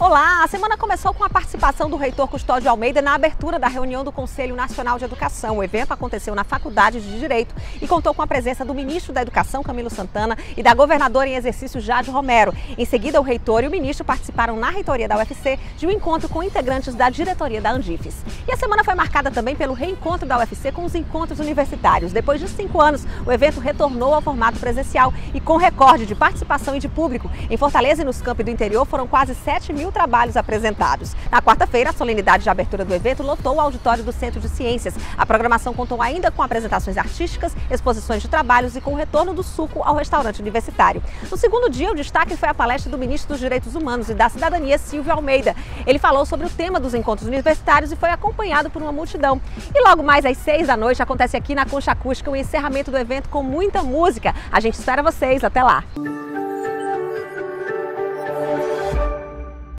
Olá, a semana começou com a participação do reitor Custódio Almeida na abertura da reunião do Conselho Nacional de Educação. O evento aconteceu na Faculdade de Direito e contou com a presença do ministro da Educação, Camilo Santana, e da governadora em exercício, Jade Romero. Em seguida, o reitor e o ministro participaram na reitoria da UFC de um encontro com integrantes da diretoria da Andifes. E a semana foi marcada também pelo reencontro da UFC com os encontros universitários. Depois de cinco anos, o evento retornou ao formato presencial e com recorde de participação e de público. Em Fortaleza e nos campos do interior foram quase 7 mil mil trabalhos apresentados. Na quarta-feira, a solenidade de abertura do evento lotou o auditório do Centro de Ciências. A programação contou ainda com apresentações artísticas, exposições de trabalhos e com o retorno do suco ao restaurante universitário. No segundo dia, o destaque foi a palestra do ministro dos Direitos Humanos e da Cidadania, Silvio Almeida. Ele falou sobre o tema dos encontros universitários e foi acompanhado por uma multidão. E logo mais às seis da noite acontece aqui na Concha Acústica o encerramento do evento com muita música. A gente espera vocês. Até lá!